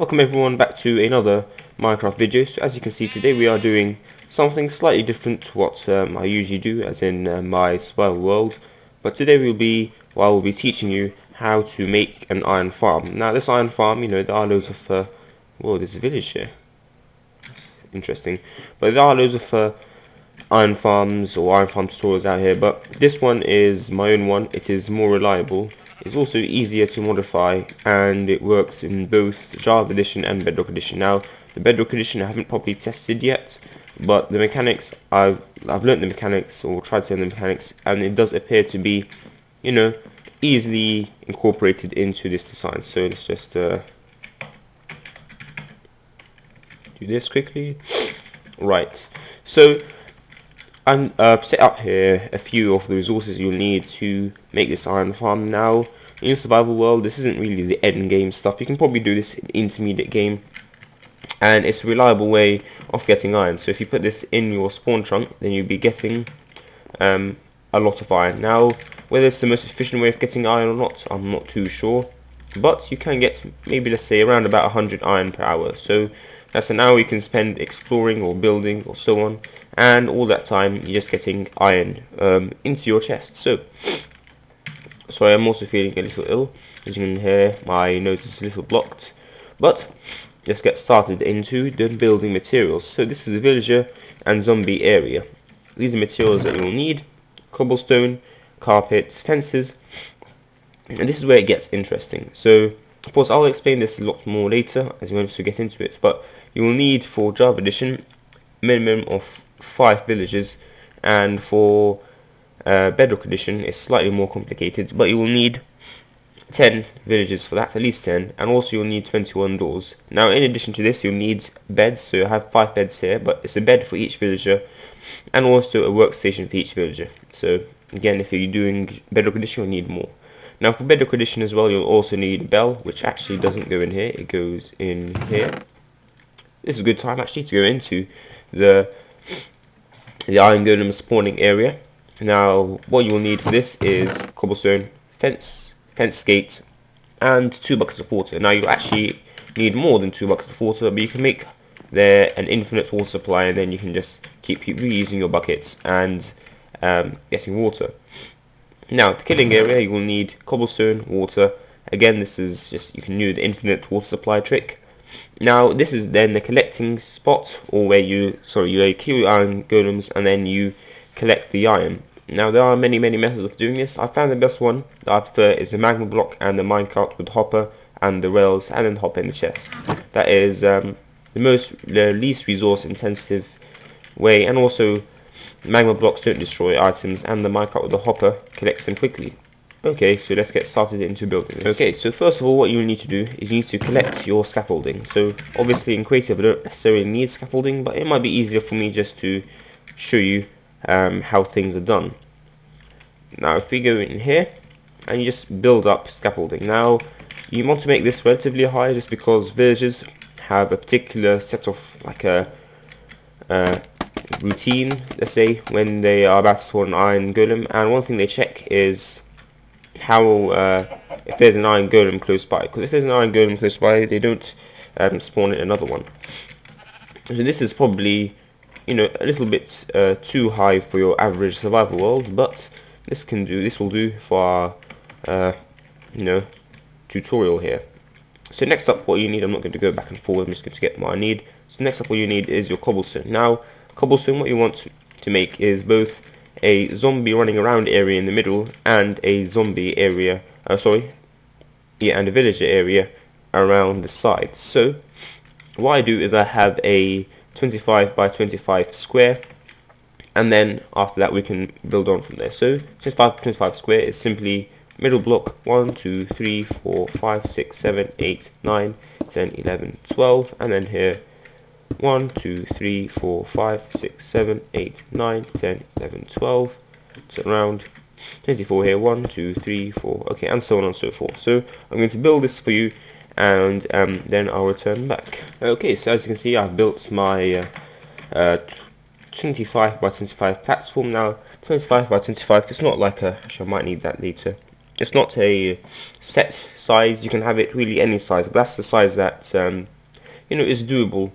Welcome everyone back to another Minecraft video. So as you can see today we are doing something slightly different to what um, I usually do as in uh, my survival world. But today we'll be, well, I will be teaching you how to make an iron farm. Now this iron farm, you know, there are loads of, uh, whoa, there's a village here. That's interesting. But there are loads of uh, iron farms or iron farm tutorials out here. But this one is my own one. It is more reliable it's also easier to modify and it works in both Java Edition and Bedrock Edition. Now, the Bedrock Edition I haven't properly tested yet, but the mechanics, I've, I've learnt the mechanics or tried to learn the mechanics and it does appear to be, you know, easily incorporated into this design. So let's just uh, do this quickly. Right, so and uh, set up here a few of the resources you'll need to make this iron farm now. In survival world this isn't really the end game stuff. You can probably do this in intermediate game. And it's a reliable way of getting iron. So if you put this in your spawn chunk then you'll be getting um, a lot of iron. Now whether it's the most efficient way of getting iron or not I'm not too sure. But you can get maybe let's say around about 100 iron per hour. So that's an hour you can spend exploring or building or so on and all that time you're just getting iron um, into your chest. So so I'm also feeling a little ill as you can hear my nose is a little blocked. But let's get started into the building materials. So this is the villager and zombie area. These are materials that you'll need cobblestone carpets, fences and this is where it gets interesting. So of course I'll explain this a lot more later as we to get into it but you will need for Java Edition minimum of five villages and for uh, bedrock edition it's slightly more complicated but you will need 10 villages for that, at least 10, and also you'll need 21 doors. Now in addition to this you'll need beds, so you have 5 beds here, but it's a bed for each villager, and also a workstation for each villager. So again, if you're doing bedrock edition you'll need more. Now for bedrock edition as well you'll also need a bell, which actually doesn't go in here, it goes in here. This is a good time actually to go into the the iron golem spawning area. Now, what you will need for this is cobblestone, fence, fence gate, and two buckets of water. Now, you actually need more than two buckets of water, but you can make there an infinite water supply, and then you can just keep reusing your buckets and um, getting water. Now, the killing area, you will need cobblestone, water. Again, this is just, you can do the infinite water supply trick. Now this is then the collecting spot or where you sorry you kill iron golems and then you collect the iron. Now there are many many methods of doing this. I found the best one that I prefer is the magma block and the minecart with hopper and the rails and then hop in the chest. That is um, the most the least resource intensive way and also magma blocks don't destroy items and the minecart with the hopper collects them quickly. Okay, so let's get started into building this. Okay, so first of all what you need to do is you need to collect your scaffolding. So obviously in creative I don't necessarily need scaffolding, but it might be easier for me just to show you um, how things are done. Now if we go in here and you just build up scaffolding. Now you want to make this relatively high just because villagers have a particular set of like a routine, let's say, when they are about to spawn an iron golem and one thing they check is how uh, if there's an iron golem close by because if there's an iron golem close by they don't um, spawn in another one. So this is probably you know a little bit uh, too high for your average survival world but this can do this will do for our uh, you know tutorial here. So next up what you need I'm not going to go back and forth I'm just going to get what I need. So next up what you need is your cobblestone. Now cobblestone what you want to make is both a zombie running around area in the middle and a zombie area, uh, sorry, yeah, and a villager area around the side. So, what I do is I have a 25 by 25 square, and then after that we can build on from there. So, 25 by 25 square is simply middle block 1, 2, 3, 4, 5, 6, 7, 8, 9, 10, 11, 12, and then here 1, 2, 3, 4, 5, 6, 7, 8, 9, 10, 11, 12. So around 24 here, 1, 2, 3, 4, okay, and so on and so forth. So I'm going to build this for you and um, then I'll return back. Okay, so as you can see I've built my uh, uh, 25 by 25 platform now. 25 by 25, it's not like a, actually I might need that later. it's not a set size. You can have it really any size, but that's the size that um, you know is doable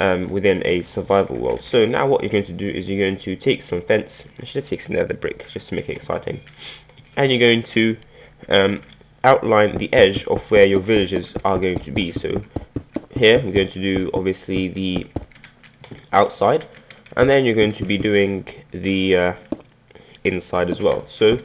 um, within a survival world. So now what you're going to do is you're going to take some fence. I should take some nether brick just to make it exciting, and you're going to um, outline the edge of where your villages are going to be. So here we're going to do obviously the outside, and then you're going to be doing the uh, inside as well. So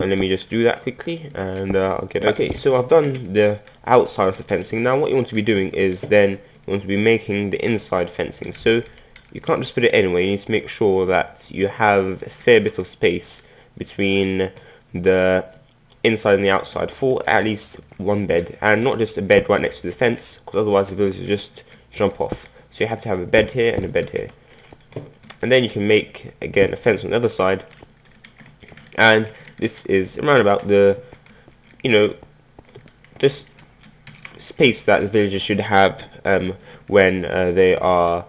and let me just do that quickly and uh, I'll get okay so I've done the outside of the fencing now what you want to be doing is then want to be making the inside fencing. So you can't just put it anywhere. You need to make sure that you have a fair bit of space between the inside and the outside for at least one bed and not just a bed right next to the fence because otherwise the villagers just jump off. So you have to have a bed here and a bed here. And then you can make again a fence on the other side. And this is around about the, you know, this space that the villagers should have um, when uh, they are,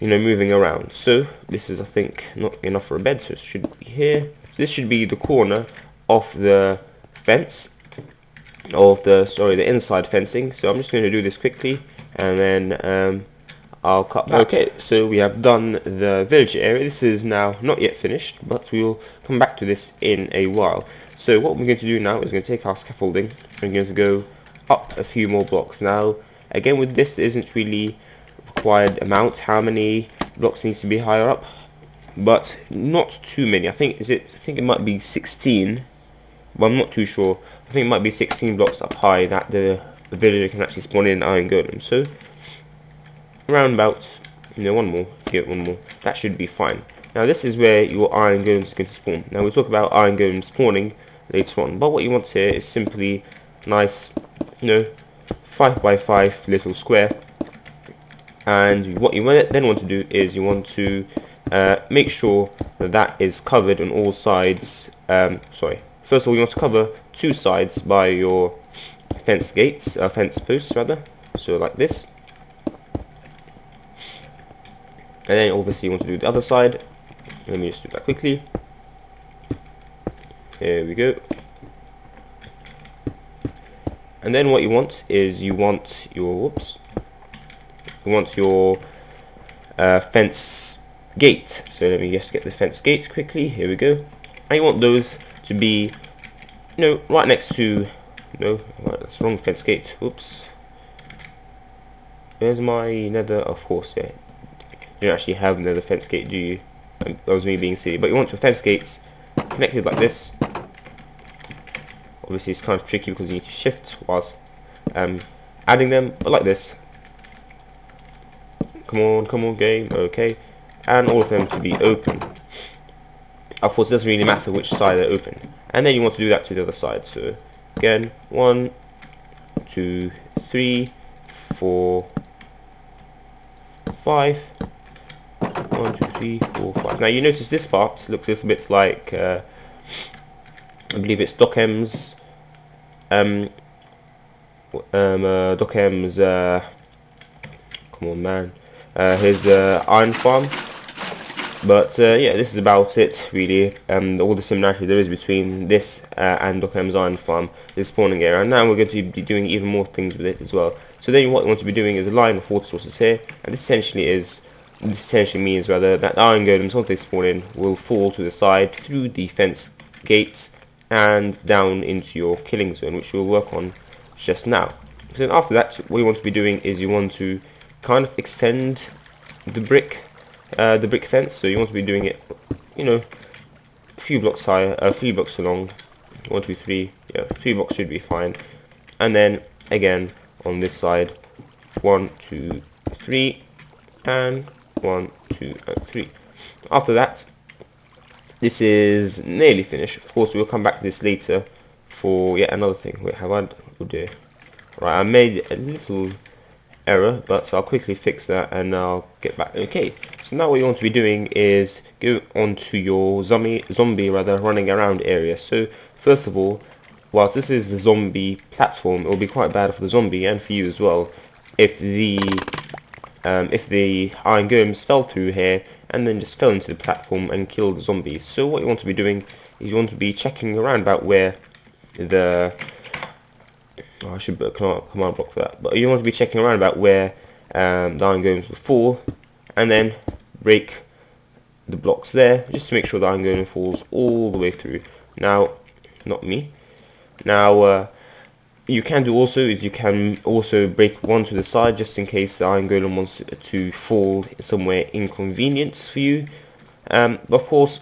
you know, moving around. So this is, I think, not enough for a bed, so it should be here. So this should be the corner of the fence, of the, sorry, the inside fencing. So I'm just going to do this quickly, and then um, I'll cut back. Okay, so we have done the village area. This is now not yet finished, but we'll come back to this in a while. So what we're going to do now is we're going to take our scaffolding and we're going to go up a few more blocks. Now, again with this, isn't really required amount how many blocks needs to be higher up, but not too many. I think is it. I think it might be 16, but I'm not too sure. I think it might be 16 blocks up high that the, the villager can actually spawn in iron golem. So around about, you know, one more, get one more, that should be fine. Now this is where your iron golems to spawn. Now we'll talk about iron golems spawning later on, but what you want here is simply nice, you know, 5 by 5 little square. And what you then want to do is you want to uh, make sure that that is covered on all sides. Um, sorry, first of all you want to cover two sides by your fence gates, uh, fence posts rather. So like this. and then obviously you want to do the other side let me just do that quickly here we go and then what you want is you want your whoops you want your uh, fence gate. So let me just get the fence gate quickly. Here we go. And you want those to be you know right next to no that's wrong fence gate. Oops there's my nether? Of course yeah. You don't actually have another fence gate, do you? That was me being silly. But you want your fence gates connected like this. Obviously it's kind of tricky because you need to shift whilst um, adding them, but like this. Come on, come on game, okay. And all of them to be open. Of course it doesn't really matter which side they're open. And then you want to do that to the other side. So again, one, two, three, four, five, one, two, three, four, five. Now you notice this part looks a little bit like, uh, I believe it's Dokem's, um, um, uh, uh, come on man, uh, his uh, iron farm. But uh, yeah, this is about it really. Um, all the similarity there is between this uh, and Dokem's iron farm, this spawning area. And now we're going to be doing even more things with it as well. So then what you want to be doing is a line of water sources here, and this essentially is this essentially means rather that iron golems once they spawn in will fall to the side through the fence gates and down into your killing zone which we'll work on just now. So after that what you want to be doing is you want to kind of extend the brick uh, the brick fence so you want to be doing it you know a few blocks higher, uh, three blocks along one two three yeah three blocks should be fine and then again on this side one two three and one, two, and three. After that, this is nearly finished. Of course, we'll come back to this later for yet another thing. Wait, have I? Oh dear. Right, I made a little error, but I'll quickly fix that and I'll get back. Okay, so now what you want to be doing is go onto your zombie, zombie rather, running around area. So first of all, whilst this is the zombie platform, it will be quite bad for the zombie and for you as well if the um, if the iron golems fell through here and then just fell into the platform and killed zombies. So what you want to be doing is you want to be checking around about where the oh, I should put a command block for that but you want to be checking around about where um, the iron golems will fall and then break the blocks there just to make sure the iron golem falls all the way through now not me now uh, you can do also is you can also break one to the side just in case the iron golem wants to fall somewhere inconvenient for you. Um, but of course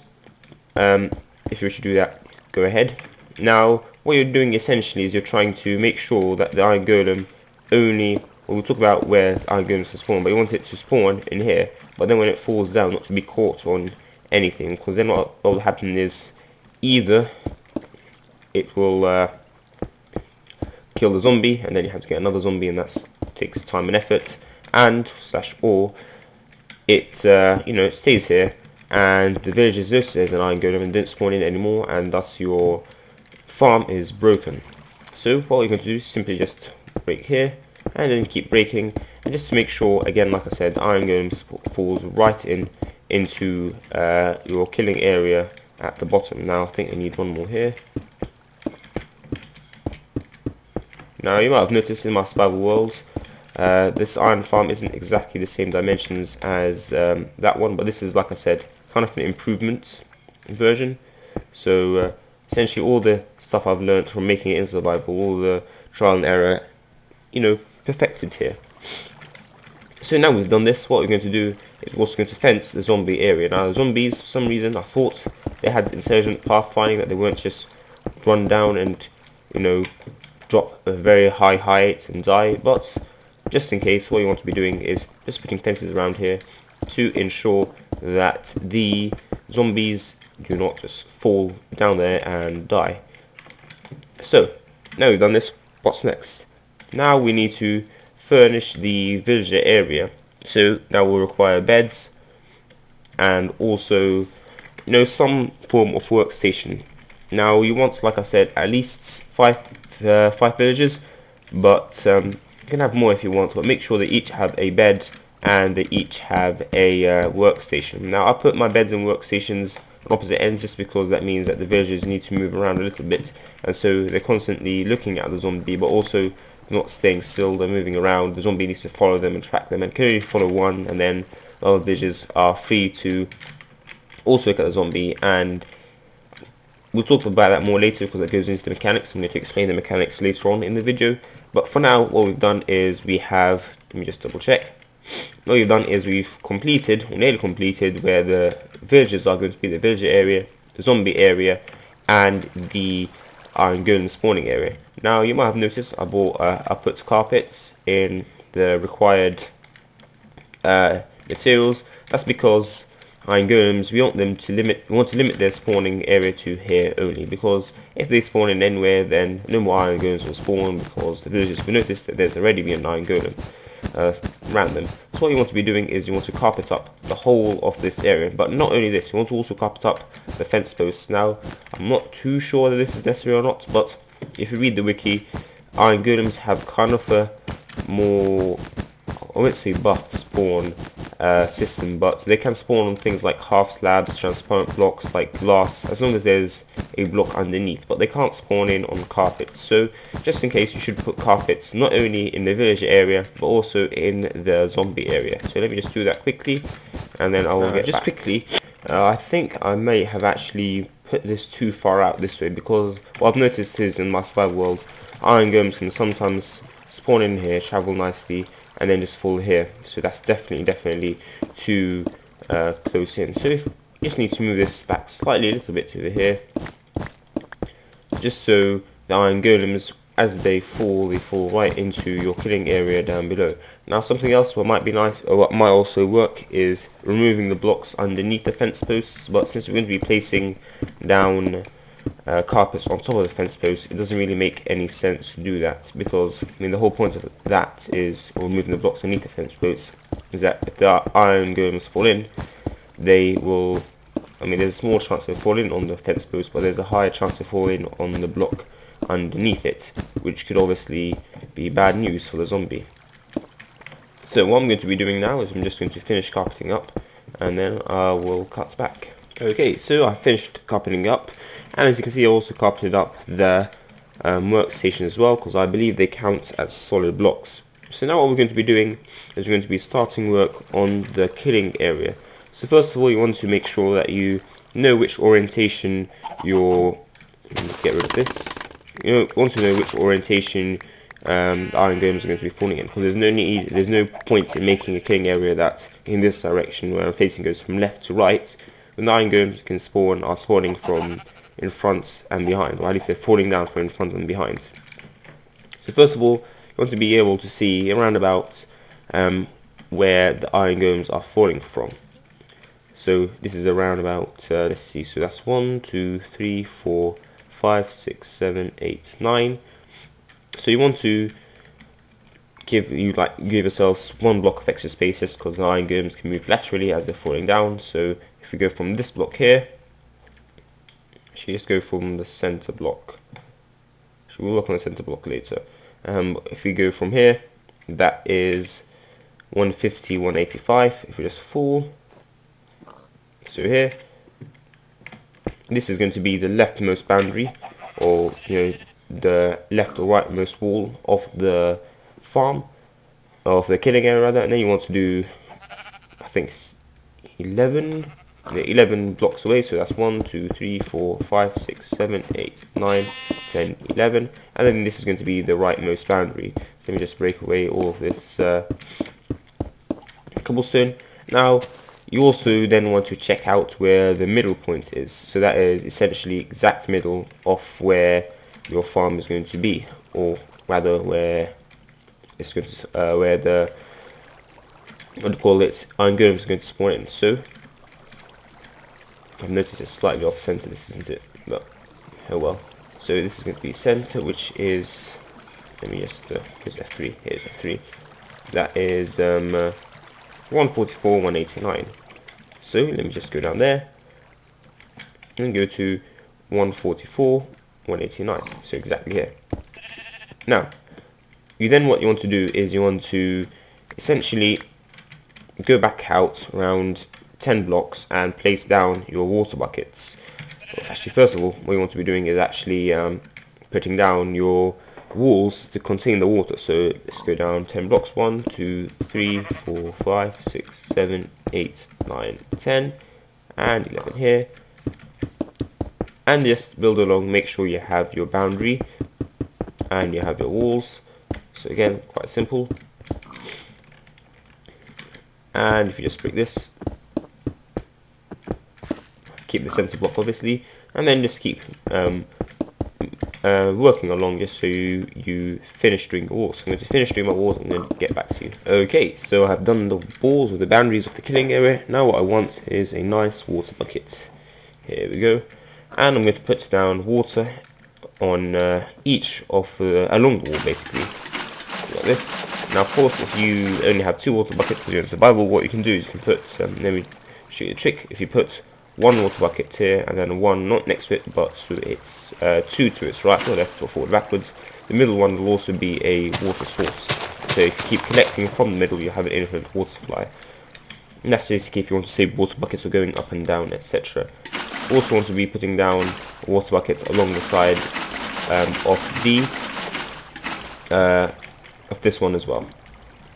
um, if you wish to do that go ahead. Now what you're doing essentially is you're trying to make sure that the iron golem only well, we'll talk about where iron golems spawn but you want it to spawn in here but then when it falls down not to be caught on anything because then what will happen is either it will uh, kill the zombie and then you have to get another zombie and that takes time and effort. And slash or it uh, you know it stays here. And the village is this there's an iron golem and don't spawn in anymore and thus your farm is broken. So what you're going to do is simply just break here and then keep breaking and just to make sure again like I said iron golem falls right in into uh, your killing area at the bottom. Now I think I need one more here Now you might have noticed in my survival world uh, this iron farm isn't exactly the same dimensions as um, that one but this is like I said kind of an improvement version. So uh, essentially all the stuff I've learned from making it in survival all the trial and error you know perfected here. So now we've done this what we're going to do is we're also going to fence the zombie area. Now the zombies for some reason I thought they had intelligent pathfinding that they weren't just run down and you know drop a very high height and die but just in case what you want to be doing is just putting fences around here to ensure that the zombies do not just fall down there and die. So now we've done this what's next? Now we need to furnish the villager area. So now we'll require beds and also you know some form of workstation now you want like I said at least five uh, five villagers, but um, you can have more if you want, but make sure they each have a bed and they each have a uh, workstation. Now I put my beds and workstations on opposite ends just because that means that the villagers need to move around a little bit and so they're constantly looking at the zombie but also not staying still, they're moving around, the zombie needs to follow them and track them and can only follow one and then other villagers are free to also look at the zombie and We'll talk about that more later because it goes into the mechanics. I'm going to explain the mechanics later on in the video. But for now, what we've done is we have, let me just double check. What we've done is we've completed, or nearly completed, where the villagers are going to be the villager area, the zombie area, and the iron spawning area. Now, you might have noticed I bought, uh, I put carpets in the required uh, materials. That's because iron golems, we want them to limit we want to limit their spawning area to here only because if they spawn in anywhere then no more iron golems will spawn because the villagers will notice that there's already been an iron golem uh, around them. So what you want to be doing is you want to carpet up the whole of this area but not only this you want to also carpet up the fence posts. Now I'm not too sure that this is necessary or not but if you read the wiki iron golems have kind of a more I won't say buff spawn uh, system, but they can spawn on things like half slabs, transparent blocks like glass, as long as there's a block underneath, but they can't spawn in on carpets. So just in case, you should put carpets not only in the village area, but also in the zombie area. So let me just do that quickly, and then I will uh, get just back. quickly. Uh, I think I may have actually put this too far out this way because what I've noticed is in my survival world, iron golems can sometimes spawn in here, travel nicely, and then just fall here. So that's definitely definitely too uh, close in. So if just need to move this back slightly a little bit over here. Just so the iron golems as they fall they fall right into your killing area down below. Now something else what might be nice or what might also work is removing the blocks underneath the fence posts but since we're going to be placing down uh, carpets on top of the fence posts, it doesn't really make any sense to do that because I mean the whole point of that is removing the blocks underneath the fence posts is that if the iron golems fall in, they will. I mean, there's a small chance of falling on the fence post, but there's a higher chance of falling on the block underneath it, which could obviously be bad news for the zombie. So what I'm going to be doing now is I'm just going to finish carpeting up, and then I will cut back. Okay, so I finished carpeting up and as you can see I also carpeted up the um, workstation as well because I believe they count as solid blocks. So now what we're going to be doing is we're going to be starting work on the killing area. So first of all you want to make sure that you know which orientation your get rid of this. You want to know which orientation um, the iron golems are going to be falling in because there's no need, there's no point in making a killing area that in this direction where I'm facing goes from left to right. The iron golems can spawn are spawning from in front and behind, or at least they're falling down from in front and behind. So first of all, you want to be able to see around about um, where the iron golems are falling from. So this is around about, uh, let's see, so that's 1, 2, 3, 4, 5, 6, 7, 8, 9. So you want to give you like give yourselves one block of extra spaces because the iron golems can move laterally as they're falling down. So if we go from this block here, actually just go from the center block. So we'll work on the center block later. Um, if we go from here, that is 150, 185. If we just fall, so here, this is going to be the leftmost boundary, or you know the left or rightmost wall of the farm, of the killing area rather, and then you want to do, I think, 11, 11 blocks away, so that's 1, 2, 3, 4, 5, 6, 7, 8, 9, 10, 11, and then this is going to be the rightmost boundary. Let me just break away all of this uh, cobblestone. Now, you also then want to check out where the middle point is. So that is essentially exact middle of where your farm is going to be, or rather where it's going to, uh, where the what do you call it, iron golem is going to spawn in. So I've noticed it's slightly off center, this isn't it, but oh well. So this is going to be center, which is let me just uh, here's F3, here's F3. That is um, uh, 144, 189. So let me just go down there and go to 144, 189 so exactly here now you then what you want to do is you want to essentially go back out around 10 blocks and place down your water buckets. Well, actually first of all what you want to be doing is actually um, putting down your walls to contain the water. So let's go down 10 blocks. 1 2 3 4 5 6 7 8 9 10 and 11 here. And just build along. Make sure you have your boundary and you have your walls. So again quite simple. And if you just break this keep the center block obviously and then just keep um, uh, working along just so you, finish doing the walls. I'm going to finish doing my walls and then get back to you. Okay, so I've done the walls with the boundaries of the killing area. Now what I want is a nice water bucket. Here we go and I'm going to put down water on uh, each of uh, along the wall basically like this now of course if you only have two water buckets because you're in survival what you can do is you can put um, let me show you a trick if you put one water bucket here and then one not next to it but to its uh, two to its right or left or forward backwards the middle one will also be a water source so if you keep connecting from the middle you have an infinite water supply and that's basically if you want to save water buckets or going up and down etc also want to be putting down water buckets along the side um, of the uh, of this one as well.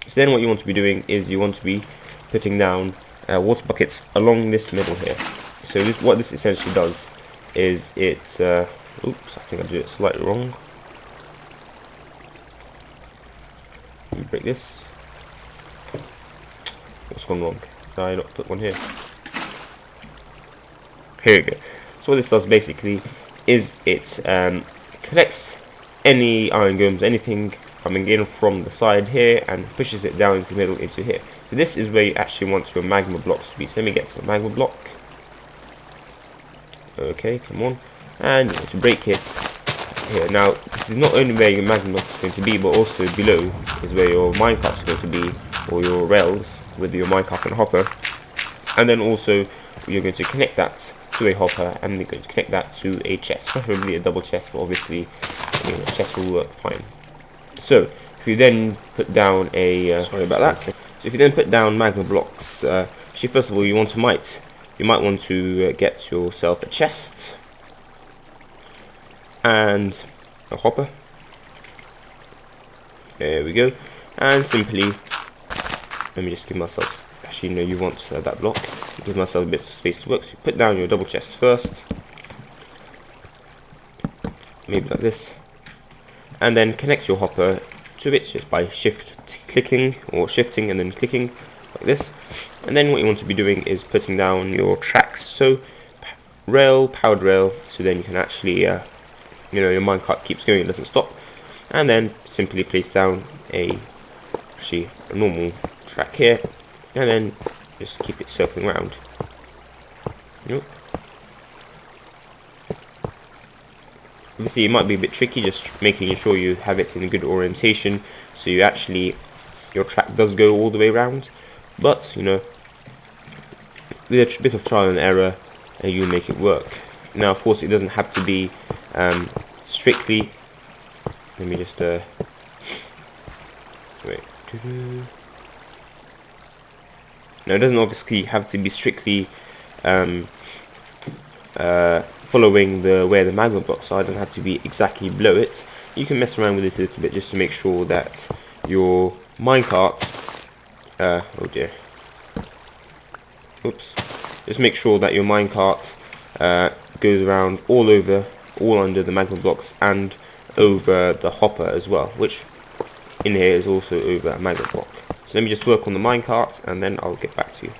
So then what you want to be doing is you want to be putting down uh, water buckets along this middle here. So this, what this essentially does is it, uh, oops, I think I did it slightly wrong. Let me break this. What's gone wrong? Did I not put one here? Here we go. So what this does basically is it um, collects any iron golems, anything coming in from the side here and pushes it down into the middle into here. So this is where you actually want your magma blocks to be. So let me get some magma block. Okay, come on. And to break it here. Now, this is not only where your magma block is going to be, but also below is where your minecart is going to be, or your rails with your minecart and hopper. And then also, you're going to connect that to a hopper and you're going to connect that to a chest, preferably a double chest, but obviously you know, a chest will work fine. So if you then put down a uh, sorry about that. So if you then put down magma blocks, uh, actually first of all you want to might you might want to uh, get yourself a chest and a hopper. There we go. And simply, let me just give myself, actually no, you want uh, that block. Give myself a bit of space to work. So put down your double chest first. Maybe like this. And then connect your hopper to it just by shift clicking or shifting and then clicking like this. And then what you want to be doing is putting down your tracks. So rail, powered rail, so then you can actually, uh, you know, your minecart keeps going, it doesn't stop and then simply place down a actually a normal track here and then just keep it circling around yep. obviously it might be a bit tricky just making sure you have it in a good orientation so you actually your track does go all the way around but you know with a bit of trial and error uh, you make it work now of course it doesn't have to be um, strictly let me just, uh, wait. No, it doesn't obviously have to be strictly um, uh, following the where the magma blocks are. It doesn't have to be exactly below it. You can mess around with it a little bit just to make sure that your minecart, uh, oh dear, oops, just make sure that your minecart uh, goes around all over, all under the magma blocks and over the hopper as well, which in here is also over a magma block. So let me just work on the minecart and then I'll get back to you.